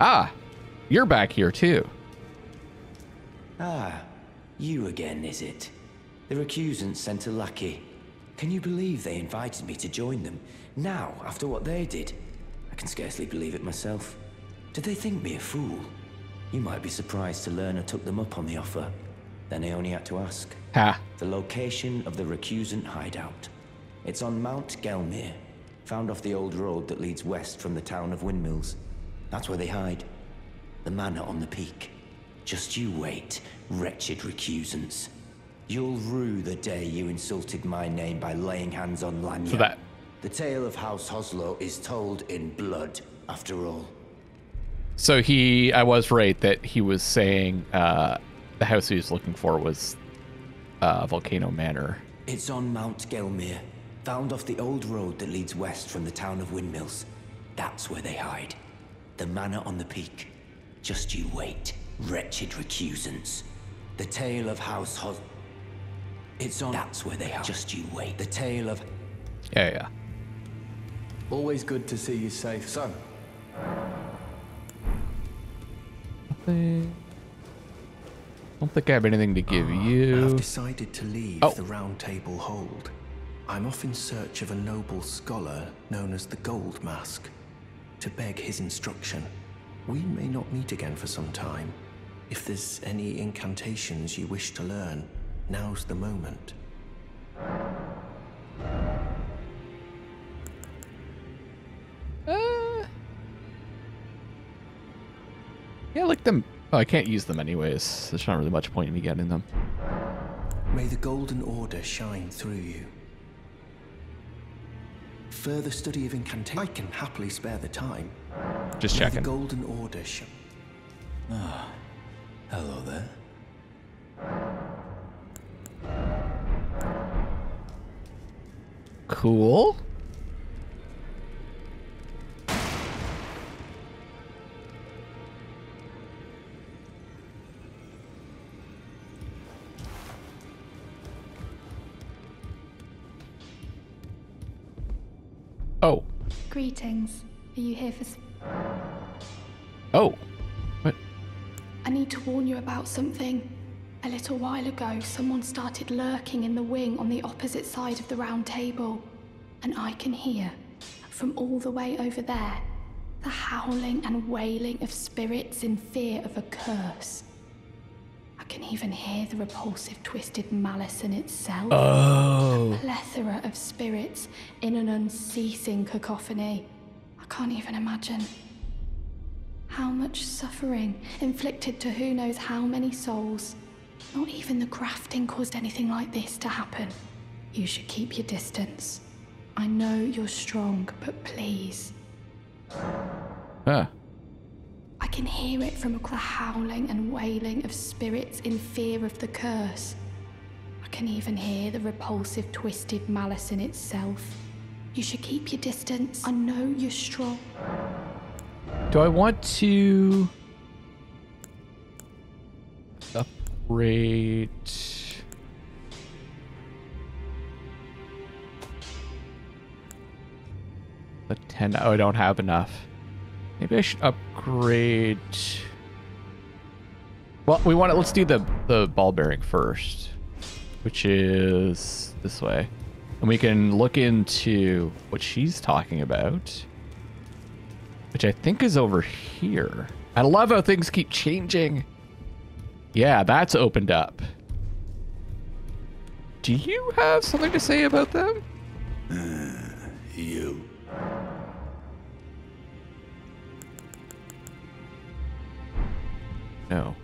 Ah, you're back here too. Ah, you again, is it? The recusants sent a lackey. Can you believe they invited me to join them? Now, after what they did? I can scarcely believe it myself. Did they think me a fool? You might be surprised to learn I took them up on the offer. Then I only had to ask. Ha. The location of the recusant hideout. It's on Mount Gelmir, found off the old road that leads west from the town of Windmills. That's where they hide. The manor on the peak. Just you wait, wretched recusants. You'll rue the day you insulted my name by laying hands on Lanya. So that The tale of House Hoslow is told in blood, after all. So he, I was right that he was saying uh, the house he was looking for was uh, Volcano Manor. It's on Mount Gelmir, found off the old road that leads west from the town of Windmills. That's where they hide. The manor on the peak. Just you wait, wretched recusants. The tale of House Hos... It's on... That's where they are. Just you wait. The tale of... Yeah, yeah. Always good to see you safe, son. Nothing. Don't think I have anything to give ah, you. I've decided to leave Oh. the Round Table Hold. I'm off in search of a noble scholar known as the Gold Mask, to beg his instruction. We may not meet again for some time. If there's any incantations you wish to learn, now's the moment. Uh, yeah, like them. Oh, I can't use them anyways. There's not really much point in me getting them. May the Golden Order shine through you. Further study of incantation. I can happily spare the time. Just May checking. the Golden Order shine. Ah, hello there. Cool. Greetings. Are you here for. Oh. What? I need to warn you about something. A little while ago, someone started lurking in the wing on the opposite side of the round table. And I can hear, from all the way over there, the howling and wailing of spirits in fear of a curse. Even hear the repulsive, twisted malice in itself. Oh. plethora of spirits in an unceasing cacophony. I can't even imagine. How much suffering inflicted to who knows how many souls. Not even the grafting caused anything like this to happen. You should keep your distance. I know you're strong, but please. Huh. I can hear it from the howling and wailing of spirits in fear of the curse. I can even hear the repulsive, twisted malice in itself. You should keep your distance. I know you're strong. Do I want to upgrade? The 10. Oh, I don't have enough. Maybe I should upgrade. Well, we want to. Let's do the the ball bearing first, which is this way, and we can look into what she's talking about which I think is over here. I love how things keep changing. Yeah, that's opened up. Do you have something to say about them? Uh, you. No.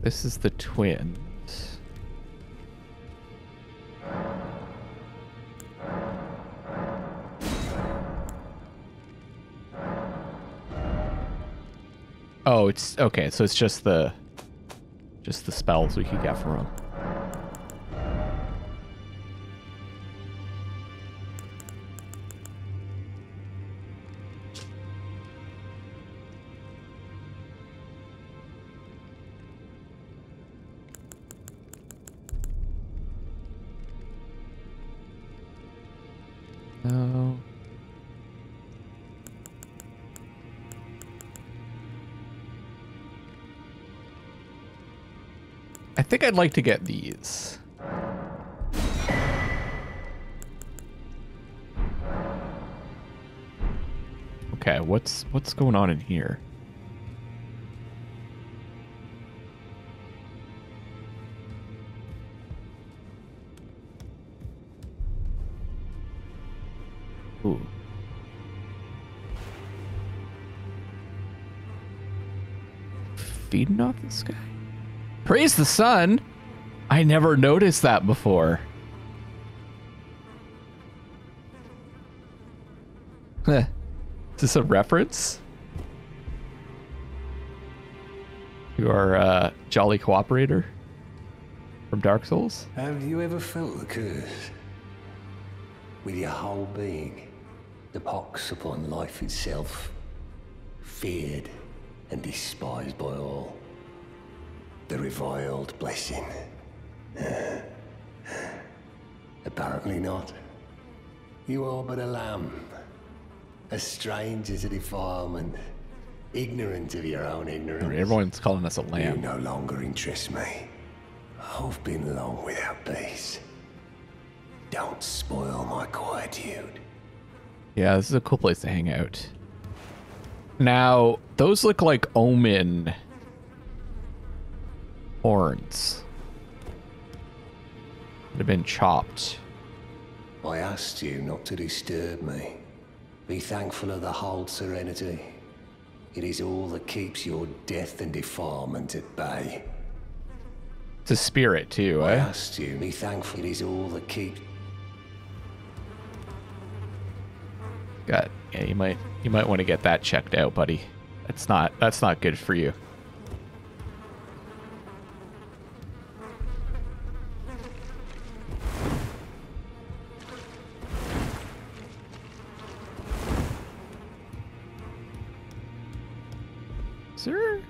This is the twins. Oh, it's okay. So it's just the, just the spells we could get from them. Think I'd like to get these. Okay, what's what's going on in here? Ooh. Feeding off the sky? Praise the sun? I never noticed that before. Is this a reference? You are uh, Jolly Cooperator from Dark Souls? Have you ever felt the curse? With your whole being, the pox upon life itself, feared and despised by all. The reviled blessing. Uh, apparently not. You are but a lamb, a stranger to defilement, ignorant of your own ignorance. Everyone's calling us a lamb. You no longer interest me. I've been long without peace. Don't spoil my quietude. Yeah, this is a cool place to hang out. Now, those look like omen horns. That have been chopped. I asked you not to disturb me. Be thankful of the whole serenity. It is all that keeps your death and defilement at bay. It's a spirit too, I eh? asked you, be thankful it is all that keeps. God, yeah, you might you might want to get that checked out, buddy. That's not that's not good for you. Sir?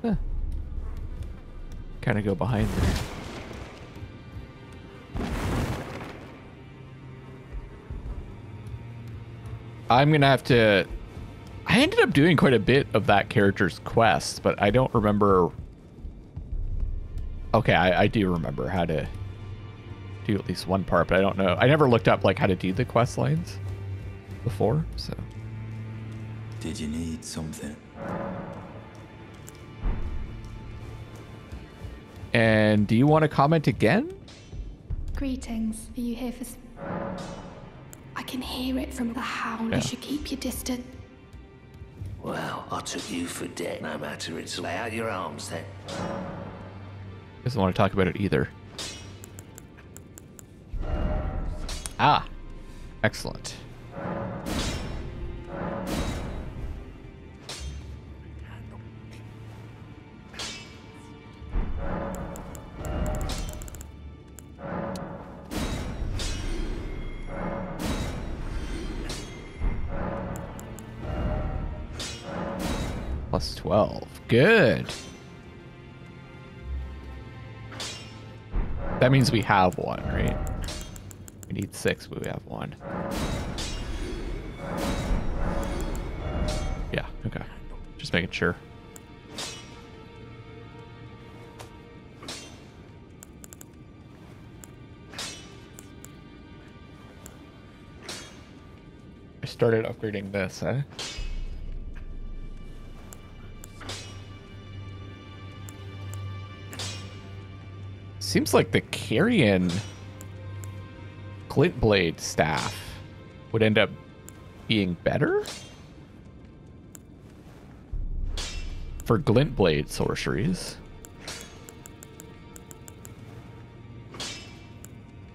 Huh. Kind of go behind there. I'm gonna have to. I ended up doing quite a bit of that character's quest, but I don't remember. Okay, I, I do remember how to do at least one part, but I don't know. I never looked up like how to do the quest lines before, so. Did you need something? And do you want to comment again? Greetings. Are you here for. s- I can hear it from the howl. Yeah. You should keep your distance. Well, I took you for dead. No matter, it's lay out your arms then. Doesn't want to talk about it either. Ah, excellent. 12. Good. That means we have one, right? We need six, but we have one. Yeah, okay. Just making sure. I started upgrading this, eh? Seems like the Carian Glint Blade staff would end up being better for Glint Blade sorceries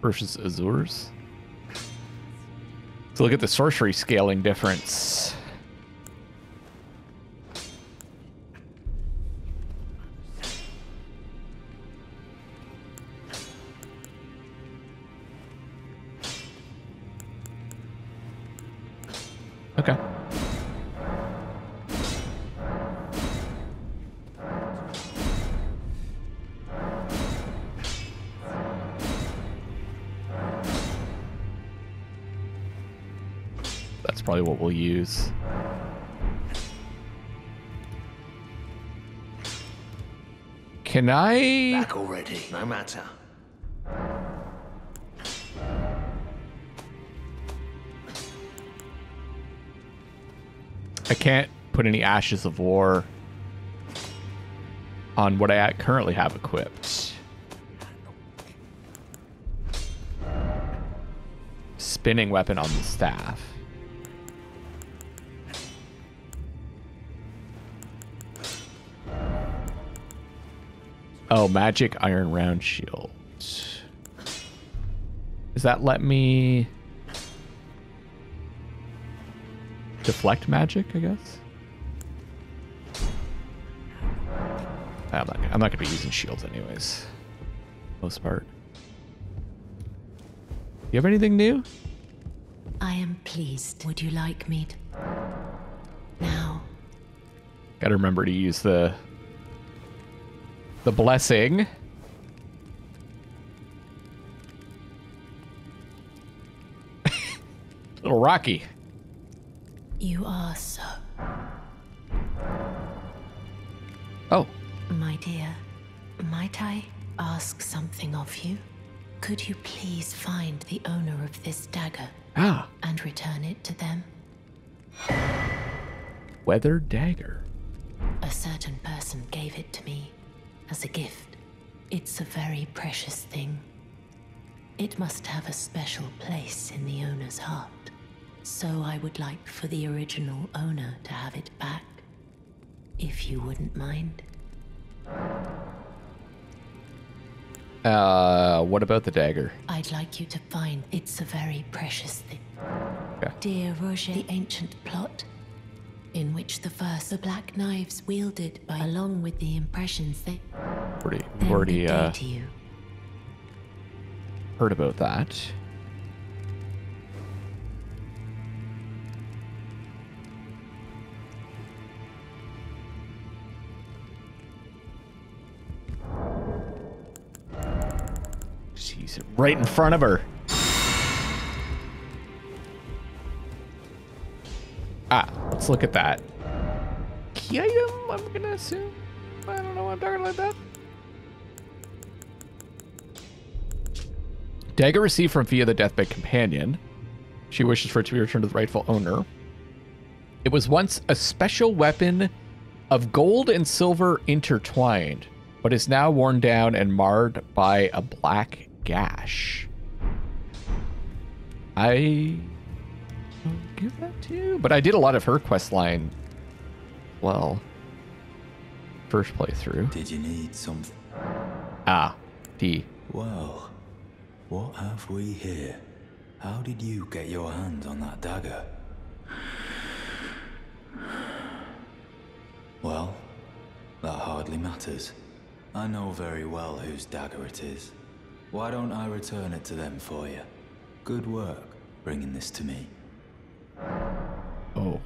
versus Azures. So look at the sorcery scaling difference. Can I? Back already, no matter. I can't put any ashes of war on what I currently have equipped. Spinning weapon on the staff. Oh, magic iron round shield. Does that let me deflect magic, I guess? I'm not, I'm not gonna be using shields anyways. Most part. You have anything new? I am pleased. Would you like me to... Now, Gotta remember to use the the blessing. Little rocky. you are so... Oh, My dear, might I ask something of you? Could you please find the owner of this dagger ah, and return it to them? weather dagger. A certain person gave it to me as a gift. It's a very precious thing. It must have a special place in the owner's heart. So I would like for the original owner to have it back. If you wouldn't mind. Uh, what about the dagger? I'd like you to find it's a very precious thing. Okay. Dear Roger, the ancient plot in which the first the black knives wielded by along with the impressions they Already, then already uh, to you. heard about that. She's right in front of her. Let's look at that. Key item, I'm gonna assume. I don't know why I'm talking like that. Dagger received from Fia the Deathbed Companion. She wishes for it to be returned to the rightful owner. It was once a special weapon of gold and silver intertwined, but is now worn down and marred by a black gash. I give that to you, but I did a lot of her quest line. Well, first playthrough. Did you need something? Ah, D. Well, what have we here? How did you get your hands on that dagger? Well, that hardly matters. I know very well whose dagger it is. Why don't I return it to them for you? Good work bringing this to me. Oh.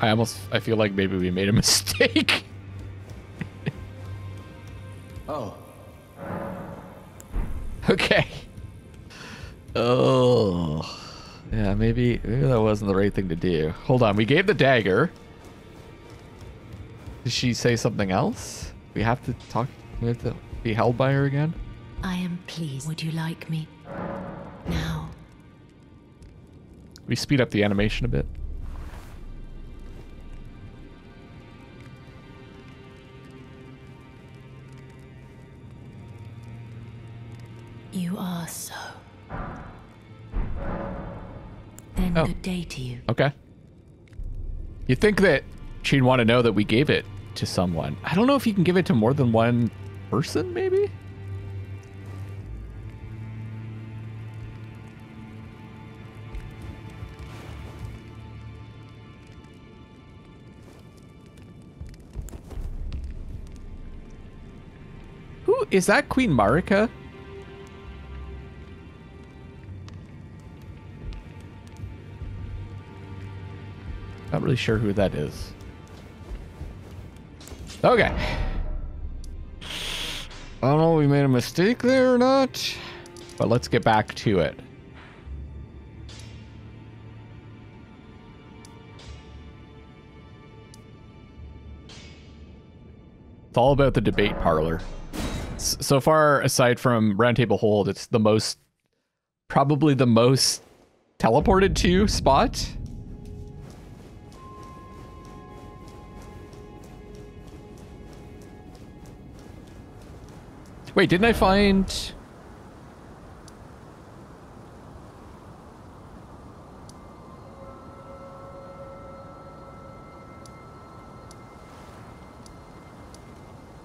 I almost I feel like maybe we made a mistake. Oh, okay. Oh. Yeah, maybe maybe that wasn't the right thing to do. Hold on, we gave the dagger. Did she say something else? We have to talk we have to be held by her again? I am pleased. Would you like me? Now, We speed up the animation a bit. you are so. Then Oh. good day to you. Okay. You think that she'd want to know that we gave it to someone. I don't know if you can give it to more than one person, maybe? Is that Queen Marika? Not really sure who that is. Okay. I don't know if we made a mistake there or not, but let's get back to it. It's all about the debate parlor. So far, aside from Roundtable Hold, it's the most, probably the most teleported to spot. Wait, didn't I find?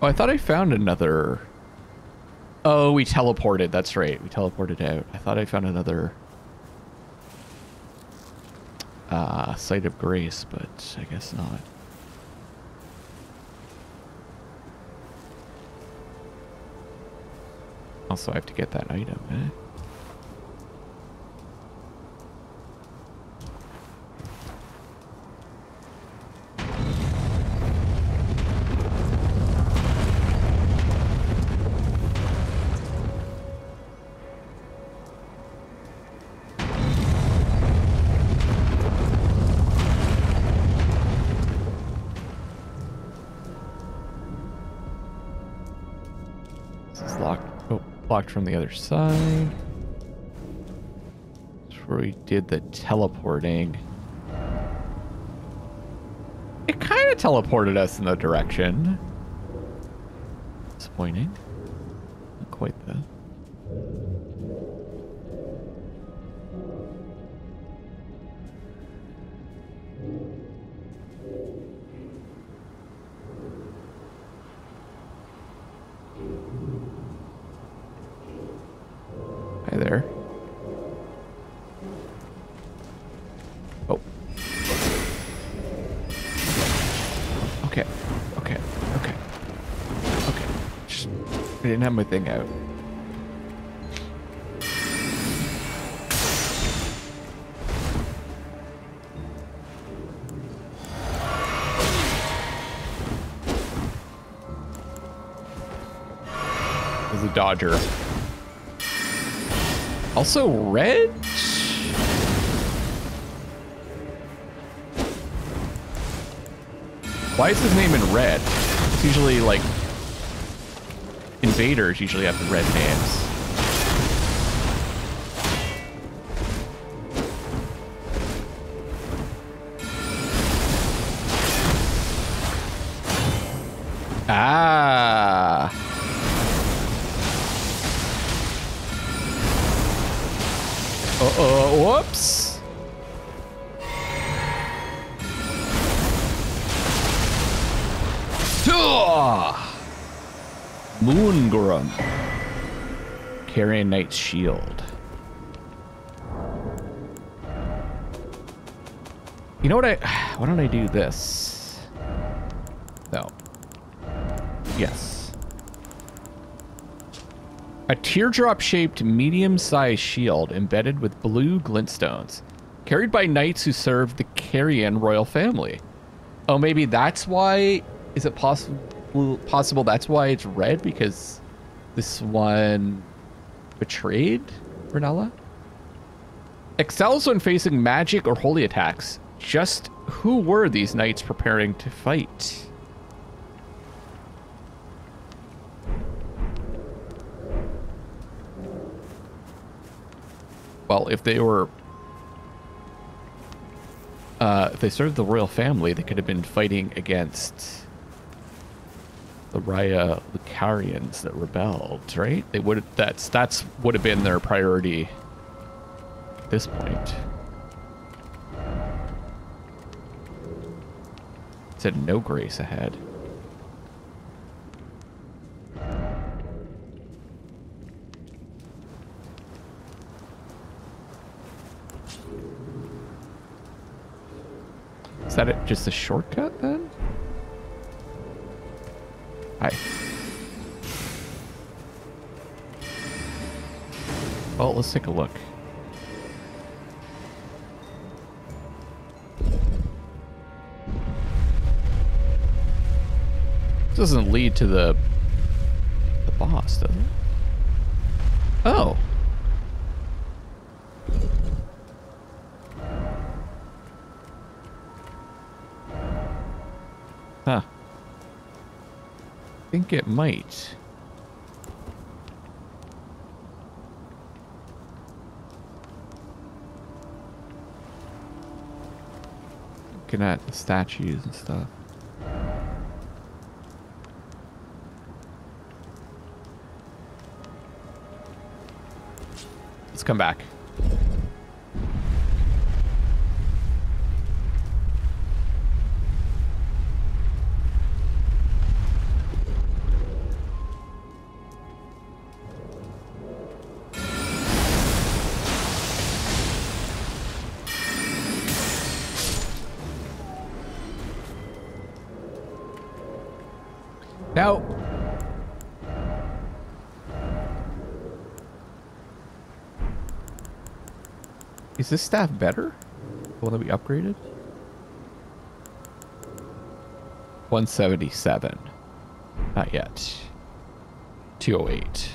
Oh, I thought I found another. Oh, we teleported. That's right. We teleported out. I thought I found another uh, site of grace, but I guess not. Also, I have to get that item, eh? Oh, locked from the other side. That's where we did the teleporting. It kind of teleported us in the direction. Disappointing. Not quite though. My thing out. There's a dodger. Also red? Why is his name in red? It's usually like invaders usually have the red names. Moongrum. Carian Knight's Shield. You know what I... Why don't I do this? No. Yes. A teardrop-shaped medium-sized shield embedded with blue glintstones, carried by knights who serve the Carian royal family. Oh, maybe that's why. Is it possible? Possible that's why it's red because this one betrayed Rennala. Excels when facing magic or holy attacks. Just who were these knights preparing to fight? Well, if they were, uh, if they served the royal family, they could have been fighting against the Raya Lucarians that rebelled, right? They would that's that's would have been their priority at this point. It said no grace ahead. Is that it, just a shortcut then? Hi. Well, let's take a look. This Doesn't lead to the the boss, does it? Oh. Think it might. Looking at the statues and stuff. Let's come back. Is this staff better? The one that we upgraded? 177. Not yet. 208.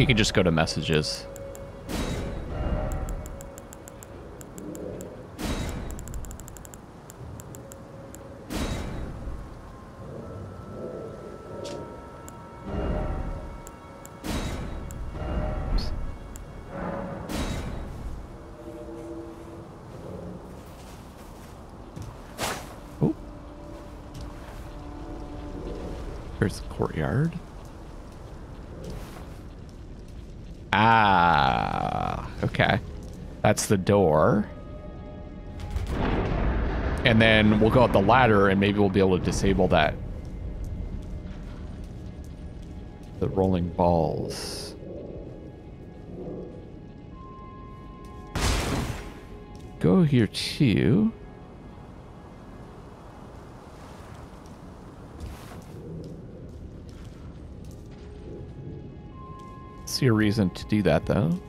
You can just go to messages. Okay. That's the door. And then we'll go up the ladder and maybe we'll be able to disable that. The rolling balls. Go here too. See a reason to do that though.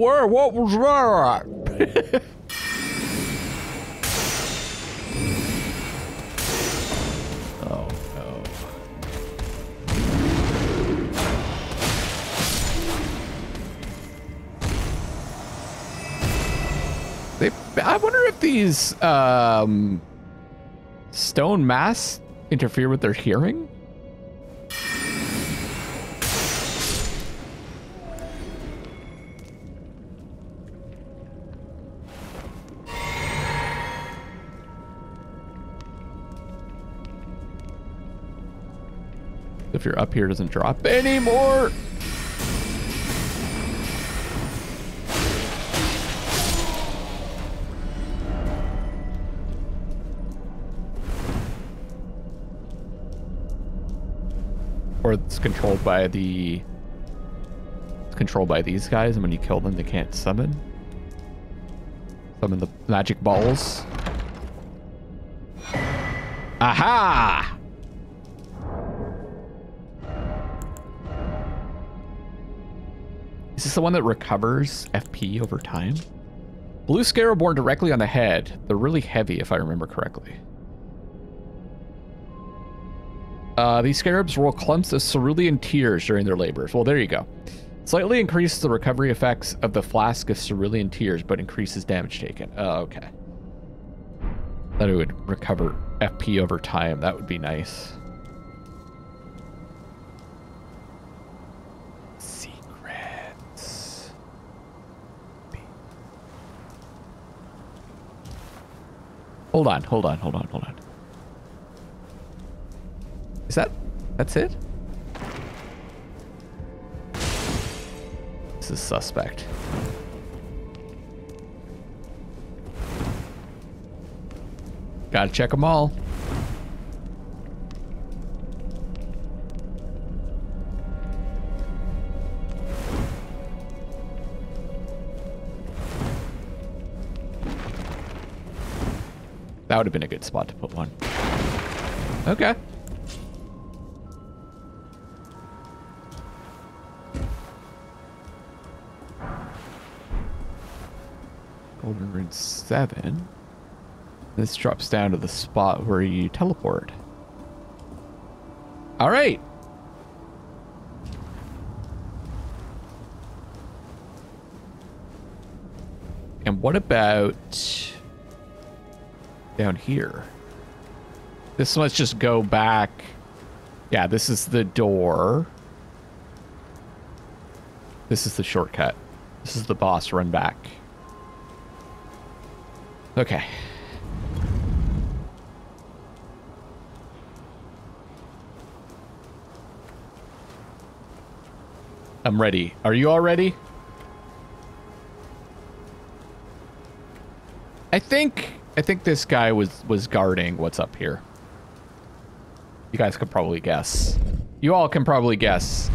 Where, what was that? oh. They, I wonder if these um, stone masks interfere with their hearing. If you're up here, it doesn't drop anymore. Or it's controlled by the... It's controlled by these guys, and when you kill them, they can't summon. Summon the magic balls. Aha! Is this the one that recovers FP over time? Blue Scarab born directly on the head. They're really heavy, if I remember correctly. Uh, these scarabs roll clumps of cerulean tears during their labors. Well, there you go. Slightly increases the recovery effects of the flask of cerulean tears, but increases damage taken. Oh, okay. That it would recover FP over time. That would be nice. Hold on, hold on, hold on, hold on. Is that... That's it? This is suspect. Gotta check them all. That would have been a good spot to put one. Okay. Golden Rune 7. This drops down to the spot where you teleport. All right. And what about down here? This let's just go back. Yeah, this is the door. This is the shortcut. This is the boss run back. Okay. I'm ready. Are you all ready? I think I think this guy was was guarding what's up here. You guys could probably guess. You all can probably guess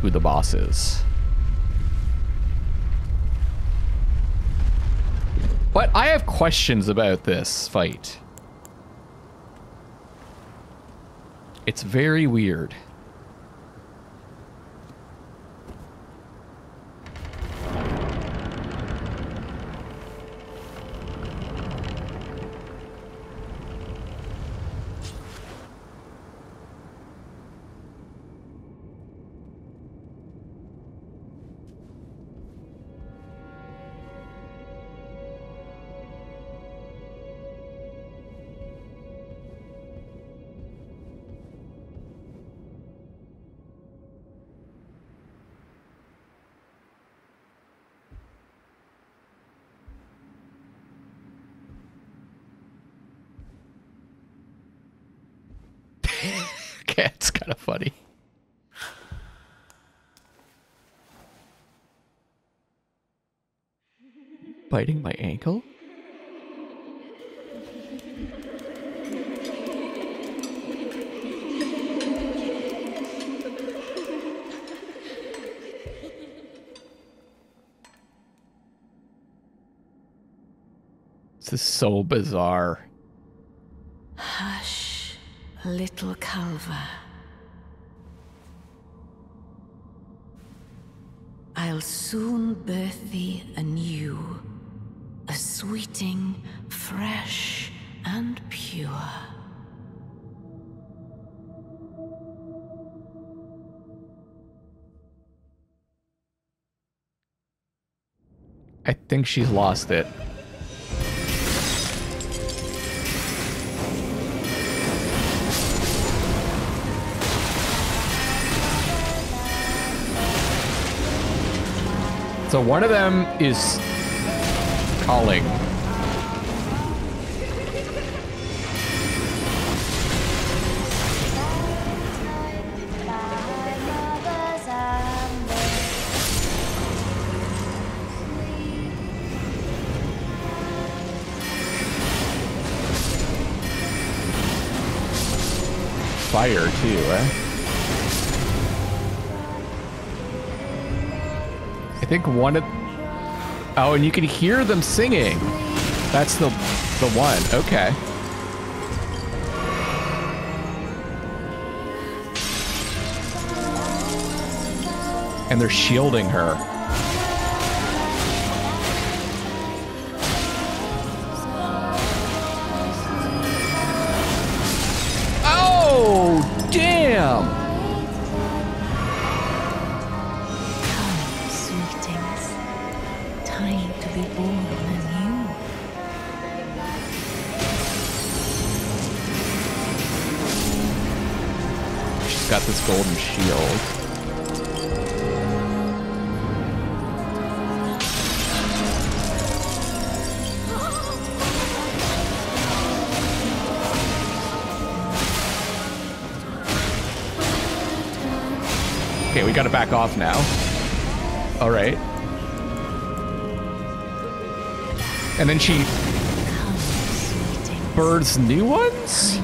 who the boss is. But I have questions about this fight. It's very weird. So bizarre. Hush, little Calva. I'll soon birth thee anew, a sweeting, fresh and pure. I think she's lost it. So one of them is calling. Fire too, eh? Think one of Oh, and you can hear them singing. That's the the one. Okay. And they're shielding her. Oh, damn. This golden shield. Okay, we gotta back off now. All right. And then she births new ones?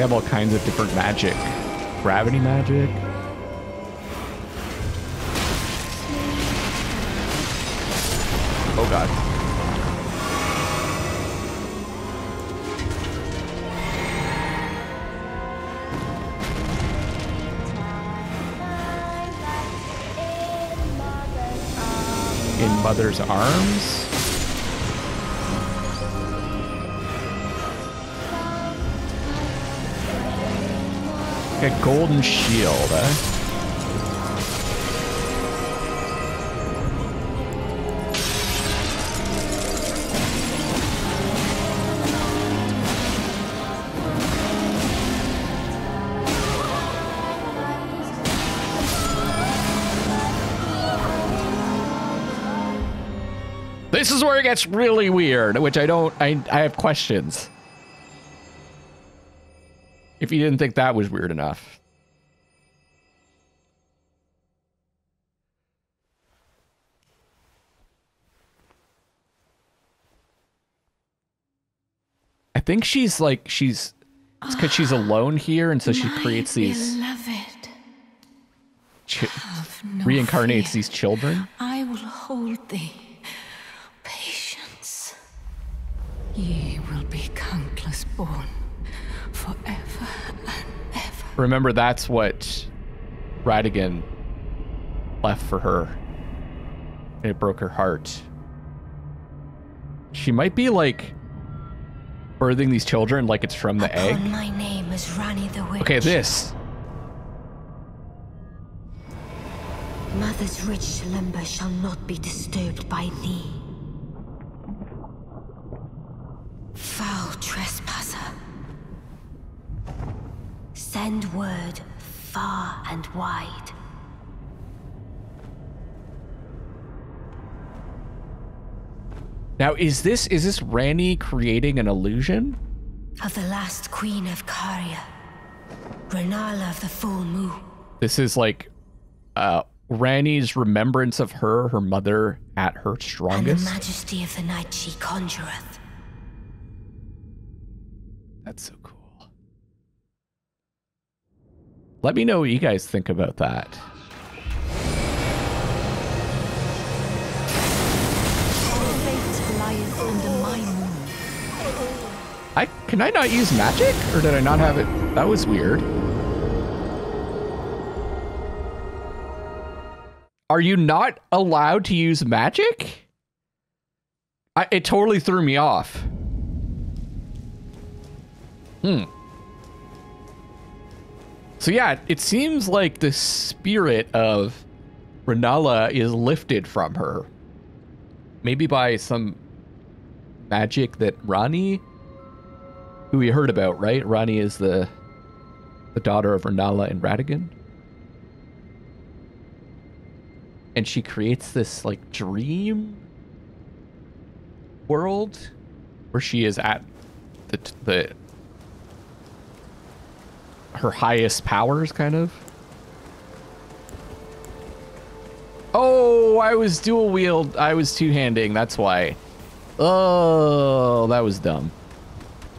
They have all kinds of different magic. Gravity magic. Oh god. In mother's arms? A golden shield, eh? This is where it gets really weird, which I don't I I have questions. If you didn't think that was weird enough. I think she's like she's it's because she's alone here, and so she My creates these Beloved, chi- no reincarnates fear. these children. I will hold thee. Patience. Ye will be countless born forever and ever. Remember, that's what Radagon left for her. And it broke her heart. She might be like birthing these children like it's from the egg. My name is Ranni the Witch. Okay, this. Mother's rich slumber shall not be disturbed by thee. Foul trespasser. Send word far and wide. Now, is this is this Ranni creating an illusion? Of the last queen of Caria. Rennala of the full moon. This is like uh Ranni's remembrance of her, her mother at her strongest. And the majesty of the night she conjureth. That's so cool. Let me know what you guys think about that. I can I not use magic or did I not have it? That was weird. Are you not allowed to use magic? I, it totally threw me off. Hmm. So yeah, it seems like the spirit of Rennala is lifted from her. Maybe by some magic that Ranni who we heard about, right? Ranni is the the daughter of Rennala and Radagon. And she creates this like dream world where she is at the the her highest powers kind of. Oh, I was dual wield. I was two-handing. That's why. Oh, that was dumb.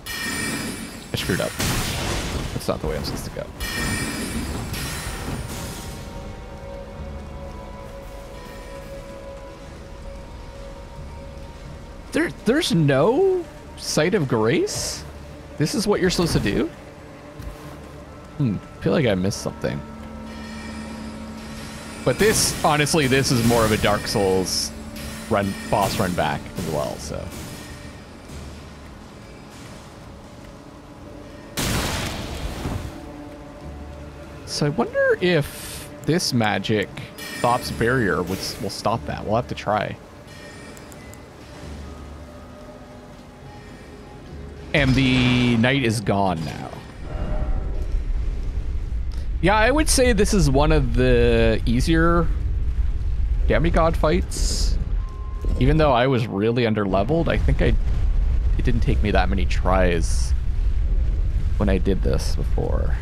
I screwed up. That's not the way I'm supposed to go. There, there's no site of grace. This is what you're supposed to do. Hmm. I feel like I missed something. But this, honestly, this is more of a Dark Souls run, boss run back as well. So. So I wonder if this magic, Thop's barrier, would, will stop that. We'll have to try. And the night is gone now. Yeah, I would say this is one of the easier demigod fights, even though I was really under leveled, I think I it didn't take me that many tries when I did this before.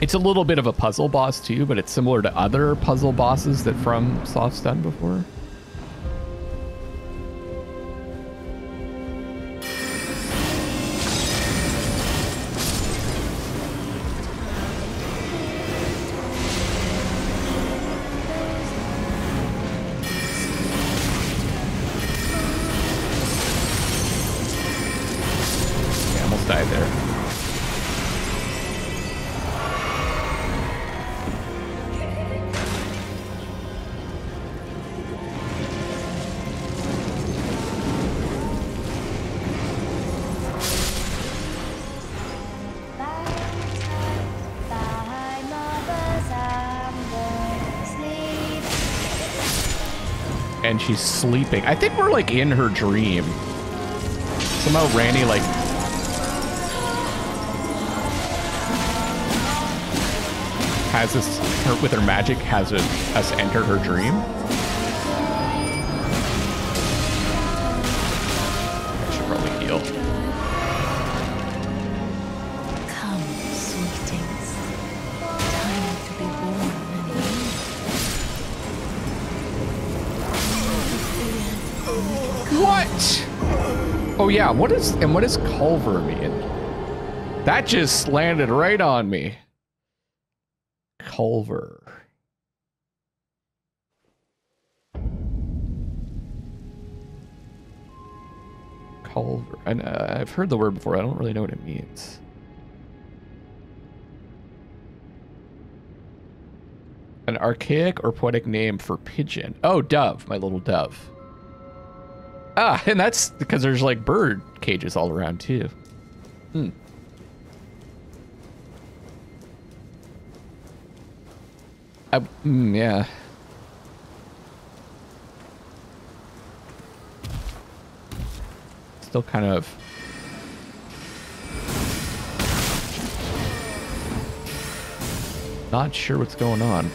It's a little bit of a puzzle boss too, but it's similar to other puzzle bosses that From Soft's done before. She's sleeping. I think we're like in her dream. Somehow Randy like has us her, with her magic has a, us enter her dream. I should probably heal. Oh yeah, what is and what does Culver mean? That just landed right on me. Culver. Culver. And uh, I've heard the word before. I don't really know what it means. An archaic or poetic name for pigeon. Oh, dove, my little dove. Ah, and that's because there's like bird cages all around too. Hmm. Uh, mm, yeah. Still kind of. Not sure what's going on.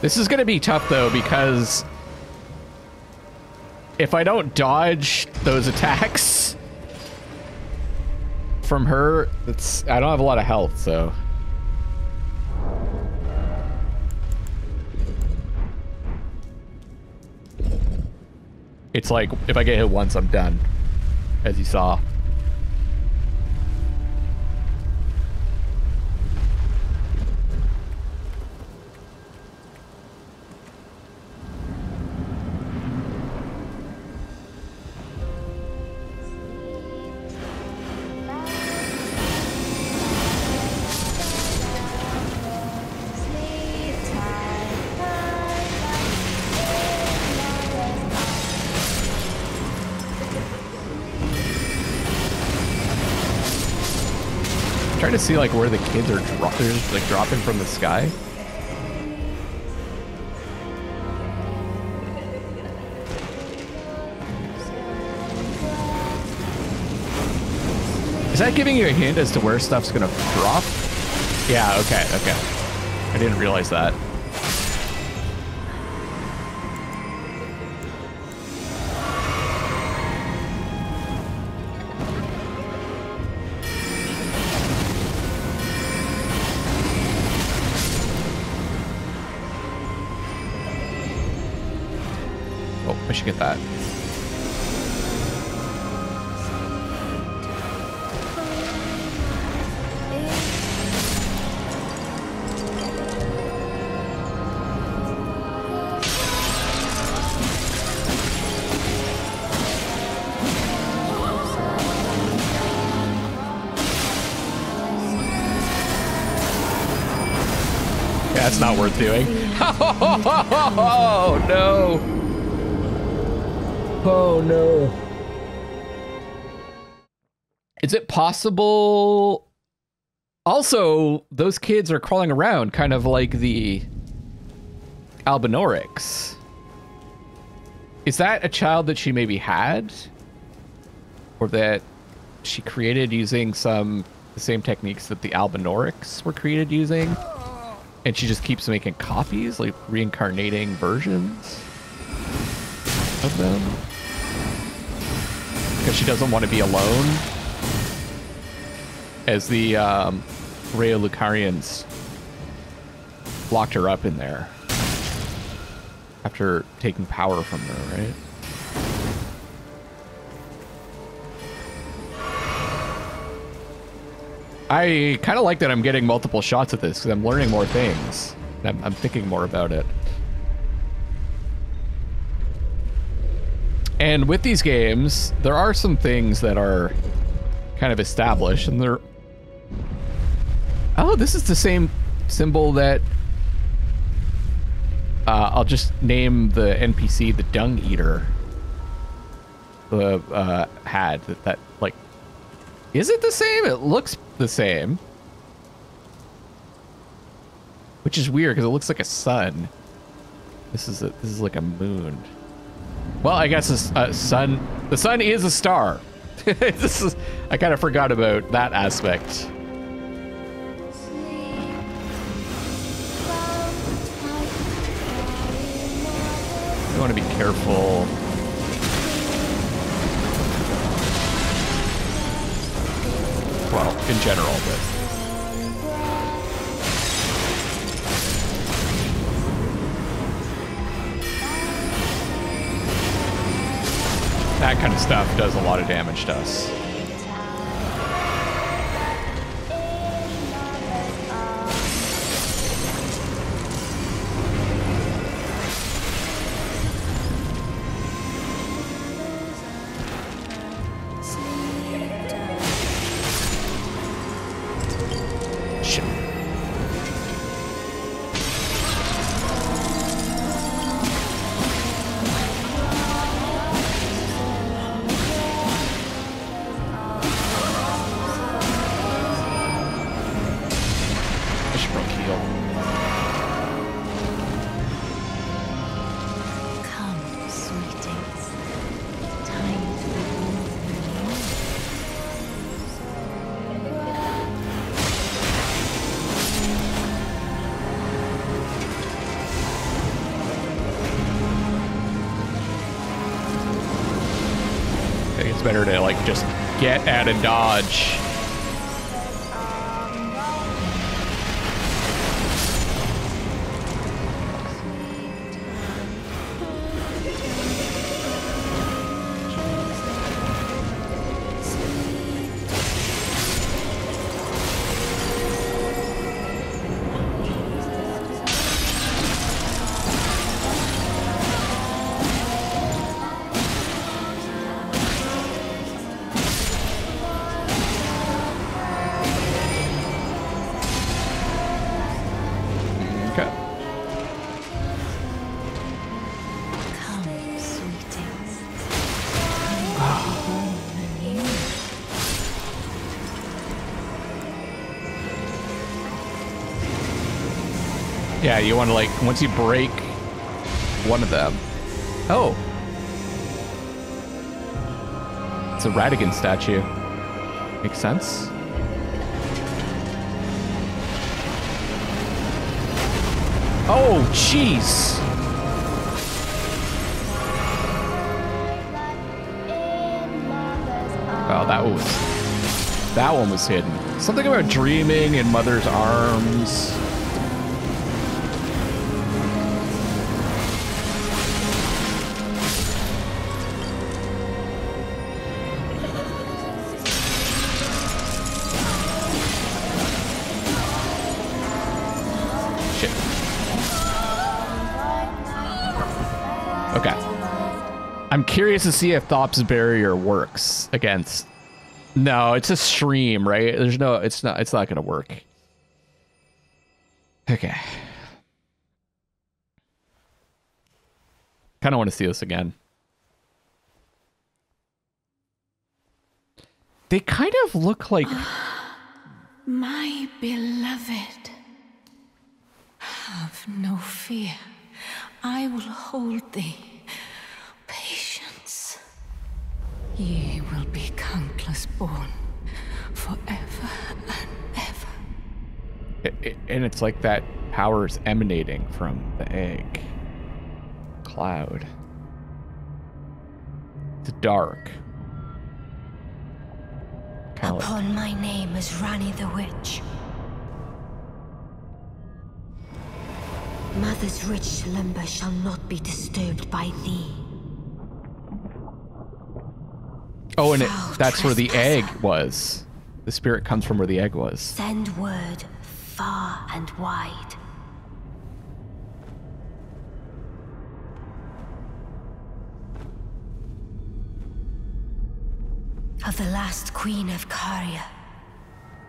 This is going to be tough though because if I don't dodge those attacks from her, it's I don't have a lot of health, so It's like if I get hit once, I'm done. As you saw. Trying to see like where the kids are dro- they're just, like dropping from the sky. Is that giving you a hint as to where stuff's gonna drop? Yeah, okay, okay. I didn't realize that. Should get that. Yeah, that's not worth doing. Oh no. Oh no. Is it possible? Also, those kids are crawling around kind of like the Albinaurics. is that a child that she maybe had? Or that she created using some the same techniques that the Albinaurics were created using? And she just keeps making copies, like reincarnating versions of them? Because she doesn't want to be alone? As the um, Raya Lucarians locked her up in there after taking power from her, right? I kind of like that I'm getting multiple shots at this because I'm learning more things. I'm, I'm thinking more about it. And with these games, there are some things that are kind of established, and they're. Oh, this is the same symbol that. Uh, I'll just name the NPC the Dung Eater. The uh, had that, that like. Is it the same? It looks the same. Which is weird because it looks like a sun. This is a, this is like a moon. Well, I guess a uh, sun. The sun is a star. this is. I kind of forgot about that aspect. You want to be careful. Well, in general, but. That kind of stuff does a lot of damage to us. Better to like just get out a dodge. You want to like once you break one of them. Oh. It's a Radagon statue. Makes sense. Oh, jeez. Oh, that was that one was hidden. Something about dreaming in mother's arms. Okay. I'm curious to see if Thop's barrier works against. No, it's a stream, right? There's no. It's not. It's not gonna work. Okay. Kind of want to see this again. They kind of look like. My beloved, have no fear. I will hold thee. Patience. Ye will be countless born forever and ever. It, it, and it's like that power is emanating from the egg. Cloud. It's dark. Kind of like Upon my name is Ranni the Witch. Mother's rich slumber shall not be disturbed by thee. Oh, and it, that's where the egg was. The spirit comes from where the egg was. Send word far and wide. Of the last queen of Caria,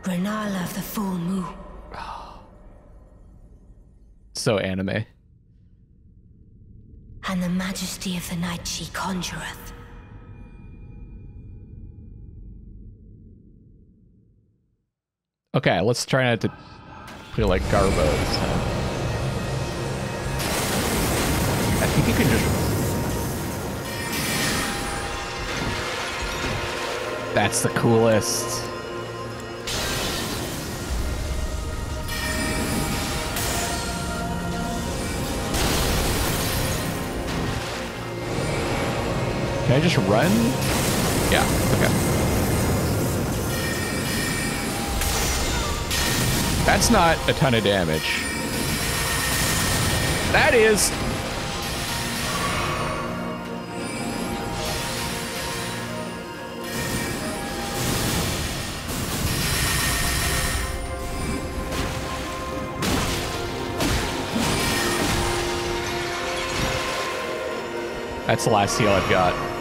Rennala of the full moon. Oh. So anime. and the majesty of the night she conjureth. Okay, let's try not to play like Garbo. I think you can just. That's the coolest. Can I just run? Yeah, okay. That's not a ton of damage. That is. That's the last heal I've got.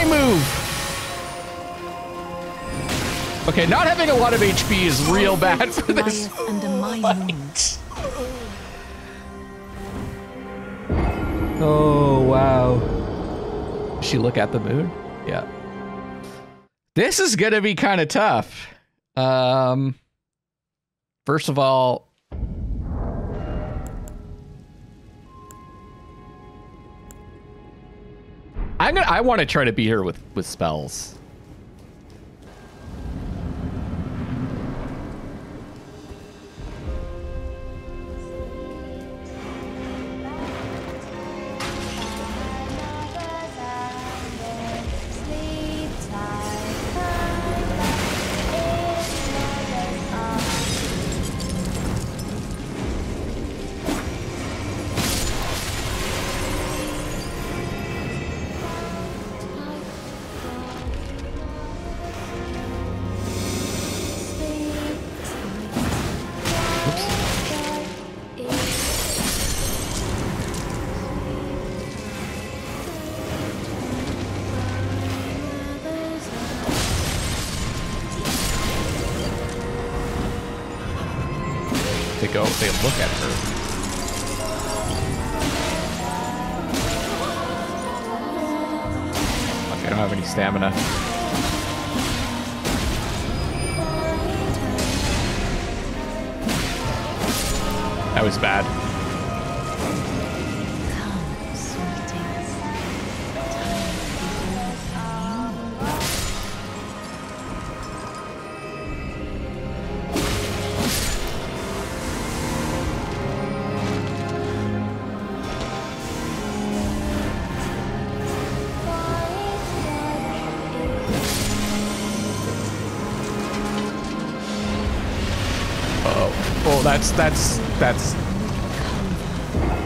My move. Okay, not having a lot of HP is real bad for this. Lieth under my moon. Oh, wow. Does she look at the moon? Yeah. This is going to be kind of tough. Um, first of all, I'm gonna. I want to try to be here with with spells. Any stamina. That was bad. That's that's that's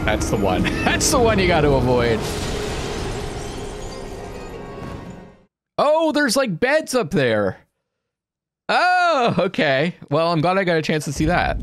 that's the one. That's the one you got to avoid. Oh, there's like beds up there. Oh, okay. Well, I'm glad I got a chance to see that.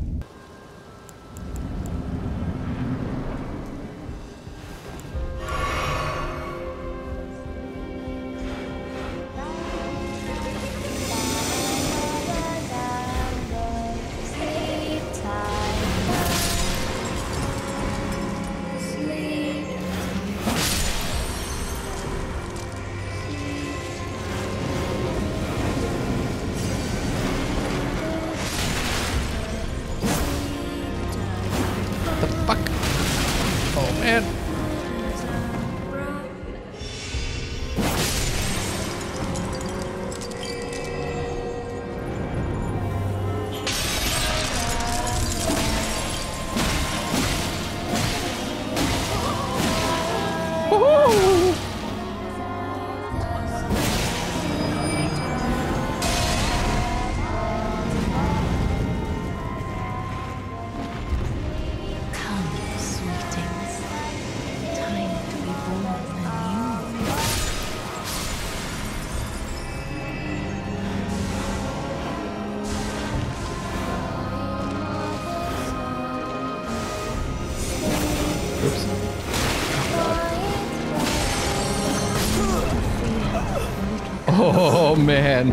Man.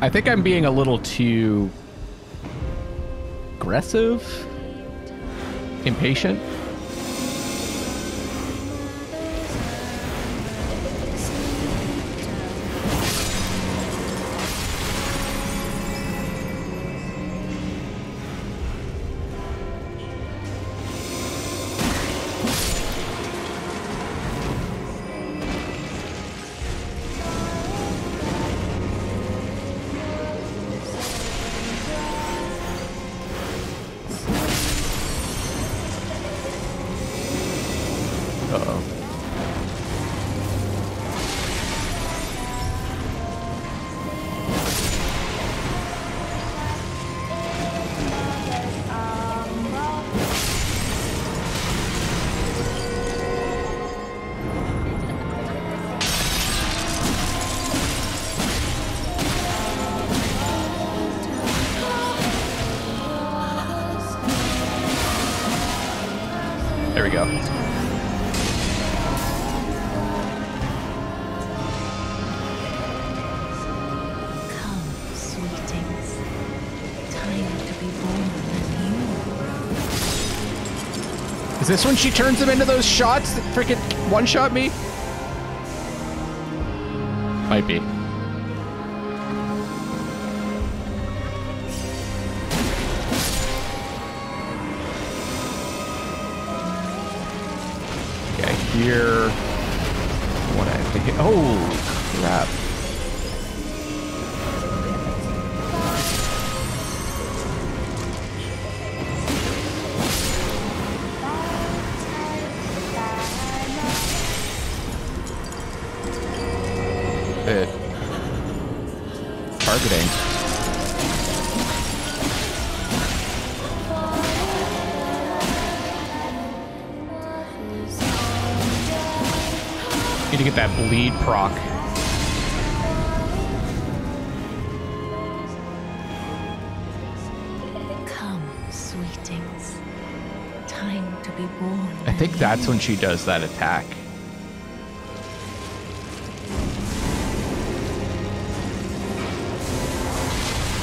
I think I'm being a little too aggressive, impatient. This when she turns him into those shots that freaking one shot me? Might be. Okay, here. What I have to hit. Oh, crap. That's when she does that attack.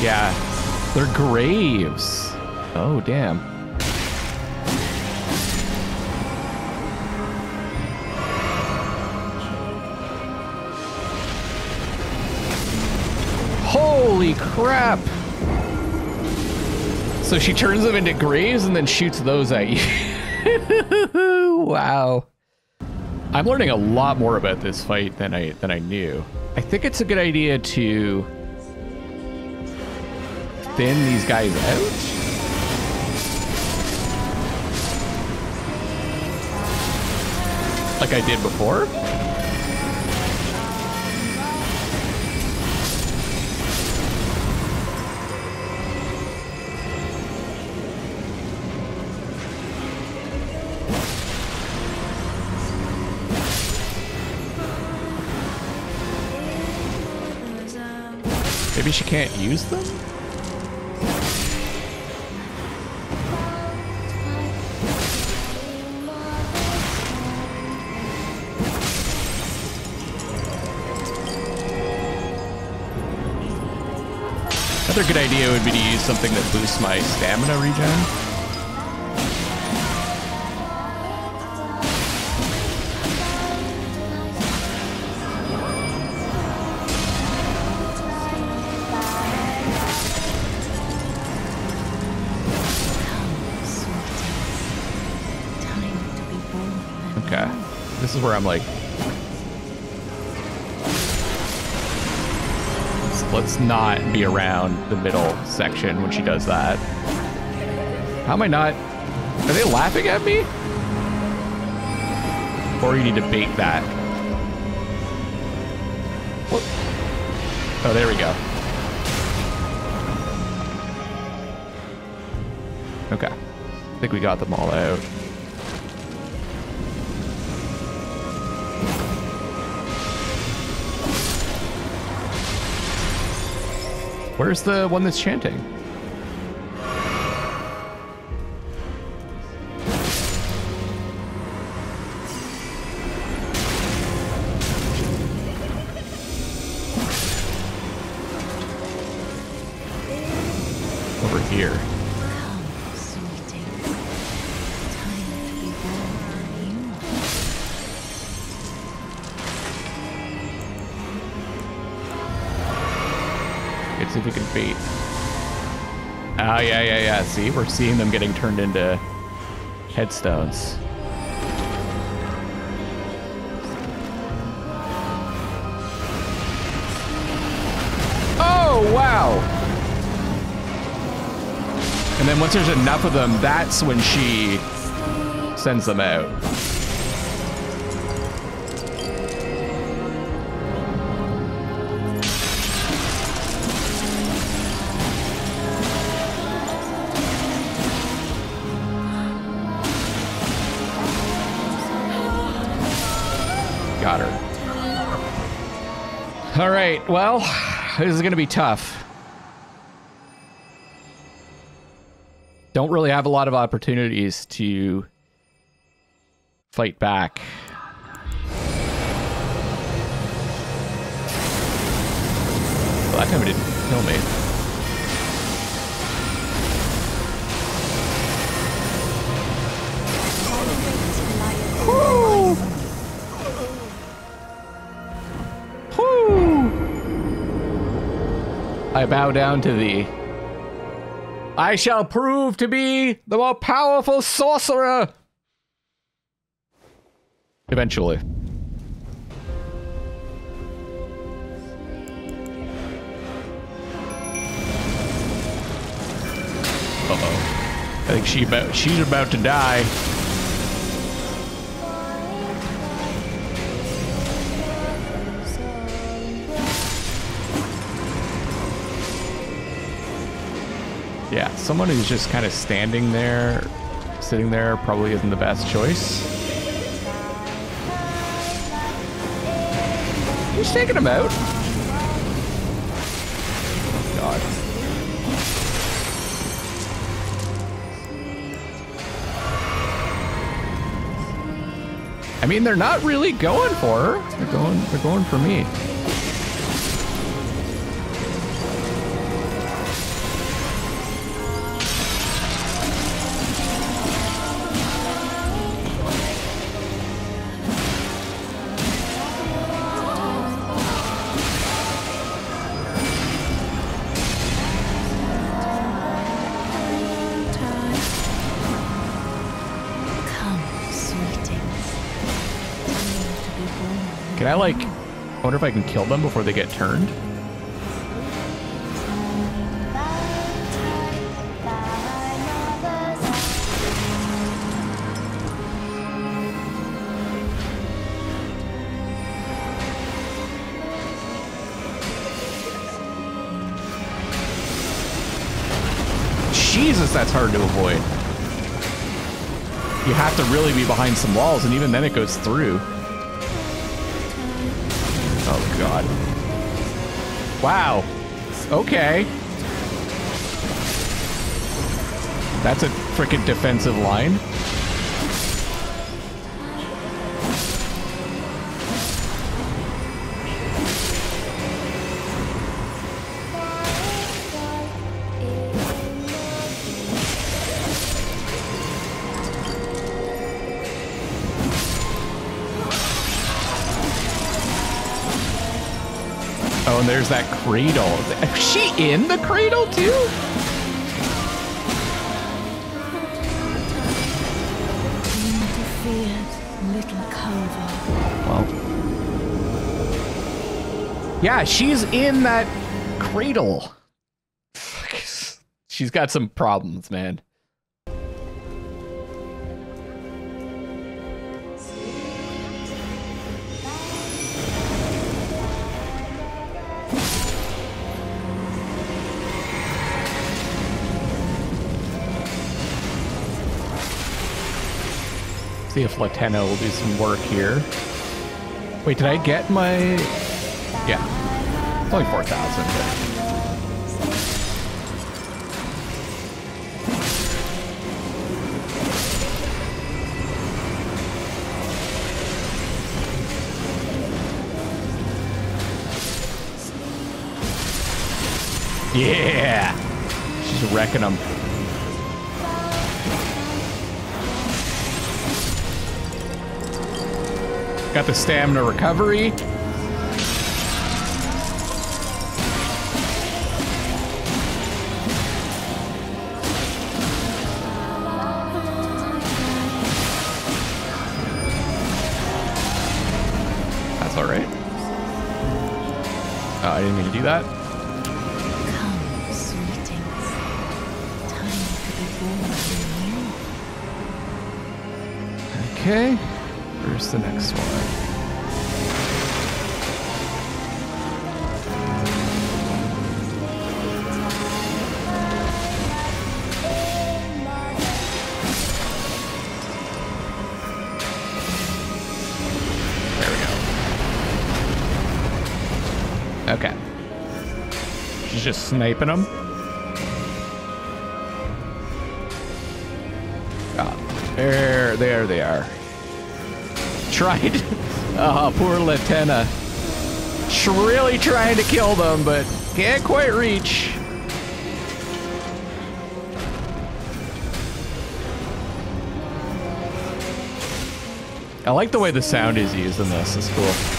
Yeah, they're graves. Oh, damn. Holy crap! So she turns them into graves and then shoots those at you. wow. I'm learning a lot more about this fight than I than I knew. I think it's a good idea to thin these guys out. Like I did before. She can't use them? Another good idea would be to use something that boosts my stamina regen. I'm like. Let's, not be around the middle section when she does that. How am I not? Are they laughing at me? Or you need to bait that. What? Oh, there we go. Okay. I think we got them all out. Where's the one that's chanting? See, we're seeing them getting turned into headstones. Oh, wow. And then once there's enough of them, that's when she sends them out. All right, well, this is going to be tough. Don't really have a lot of opportunities to fight back. Well, that time it didn't kill me. I bow down to thee. I shall prove to be the more powerful sorcerer. Eventually. Uh-oh. I think she about she's about to die. Yeah, someone who's just kind of standing there, sitting there, probably isn't the best choice. Who's taking him out? God. I mean, they're not really going for her. They're going. They're going for me. Can I like? I wonder if I can kill them before they get turned. Jesus, that's hard to avoid. You have to really be behind some walls, and even then it goes through. God. Wow. Okay. That's a freaking defensive line. There's that cradle. Is she in the cradle too? Feared little Culver. Well. Yeah, she's in that cradle. She's got some problems, man. See if Latenna will do some work here. Wait, did I get my... Yeah. It's only 4,000, but... Yeah! She's wrecking them. Got the stamina recovery. That's all right. Oh, I didn't mean to do that. Okay. Where's the next one? Sniping them. Ah, there, there they are. Tried. Oh, poor Latenna. Really trying to kill them, but can't quite reach. I like the way the sound is used in this. It's cool.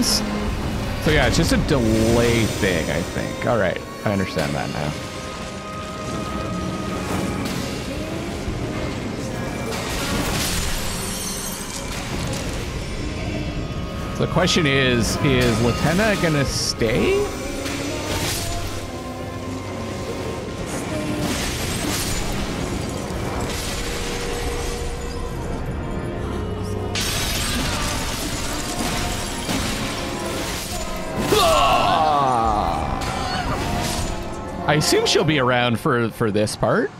So yeah, it's just a delay thing, I think. All right, I understand that now. The question is, is Latenna gonna stay? I assume she'll be around for for this part.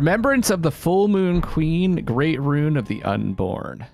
Remembrance of the full moon queen, great rune of the unborn.